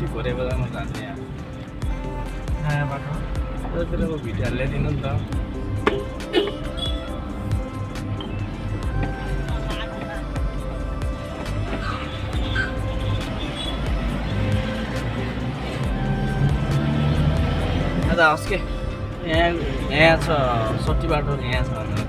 डिफोरेबल फिर वो वीडियो ले दिन उसके यहाँ यहाँ छ सटी बाटो यहाँ छ भनेर